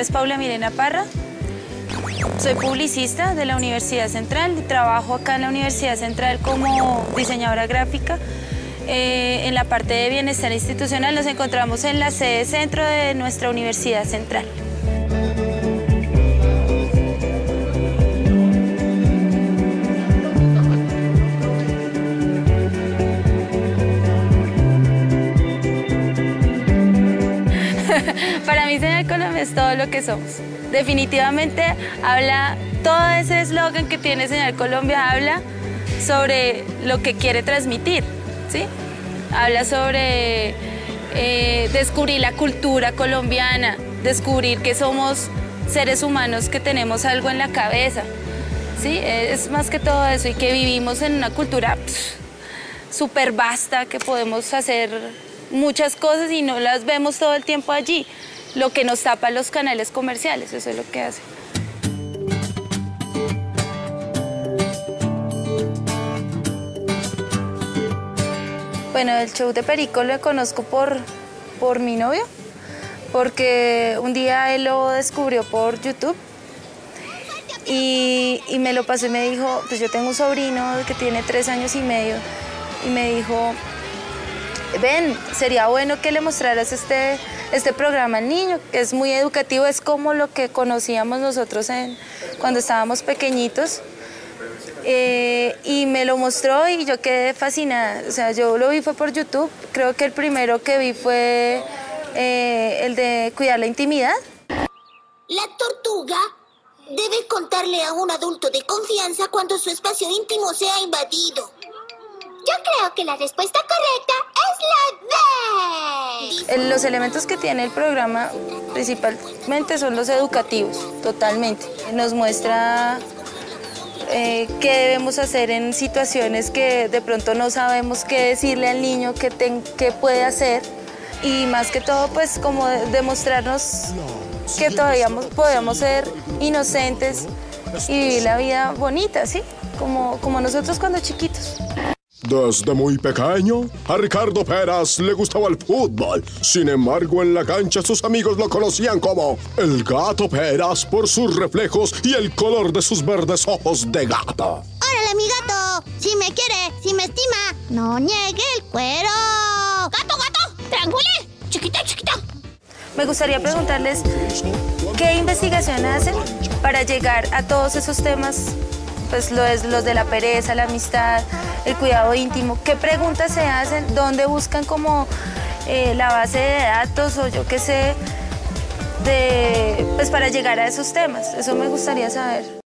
nombre es Paula Milena Parra. Soy publicista de la Universidad Central. Trabajo acá en la Universidad Central como diseñadora gráfica. Eh, en la parte de bienestar institucional nos encontramos en la sede centro de nuestra Universidad Central. Para mí Señal Colombia es todo lo que somos. Definitivamente habla, todo ese eslogan que tiene Señal Colombia habla sobre lo que quiere transmitir, ¿sí? Habla sobre eh, descubrir la cultura colombiana, descubrir que somos seres humanos que tenemos algo en la cabeza, ¿sí? Es más que todo eso y que vivimos en una cultura súper vasta, que podemos hacer muchas cosas y no las vemos todo el tiempo allí. Lo que nos tapa los canales comerciales, eso es lo que hace. Bueno, el show de Perico lo conozco por, por mi novio, porque un día él lo descubrió por YouTube y, y, me lo pasó y me dijo, pues yo tengo un sobrino que tiene tres años y medio y me dijo, ven, sería bueno que le mostraras este, este programa al niño, que es muy educativo, es como lo que conocíamos nosotros en, cuando estábamos pequeñitos. Eh, y me lo mostró y yo quedé fascinada. O sea, yo lo vi fue por YouTube. Creo que el primero que vi fue eh, el de cuidar la intimidad. La tortuga debe contarle a un adulto de confianza cuando su espacio íntimo sea invadido. Yo creo que la respuesta correcta. Los elementos que tiene el programa principalmente son los educativos, totalmente. Nos muestra eh, qué debemos hacer en situaciones que de pronto no sabemos qué decirle al niño, qué, qué puede hacer. Y más que todo, pues como demostrarnos que todavía podemos ser inocentes y vivir la vida bonita, ¿sí? Como, como nosotros cuando chiquitos. Desde muy pequeño, a Ricardo Peras le gustaba el fútbol. Sin embargo, en la cancha sus amigos lo conocían como el gato Peras por sus reflejos y el color de sus verdes ojos de gato. ¡Órale, mi gato! Si me quiere, si me estima, no niegue el cuero. ¡Gato, gato! ¡Triangule! ¡Chiquita, chiquita! Me gustaría preguntarles qué investigación hacen para llegar a todos esos temas pues los, los de la pereza, la amistad, el cuidado íntimo. ¿Qué preguntas se hacen? ¿Dónde buscan como eh, la base de datos o yo qué sé, de, pues para llegar a esos temas? Eso me gustaría saber.